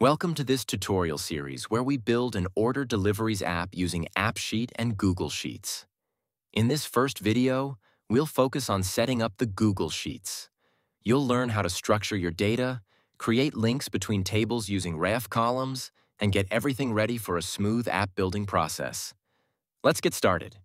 Welcome to this tutorial series where we build an order deliveries app using AppSheet and Google Sheets. In this first video, we'll focus on setting up the Google Sheets. You'll learn how to structure your data, create links between tables using REF columns, and get everything ready for a smooth app building process. Let's get started.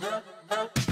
up, up.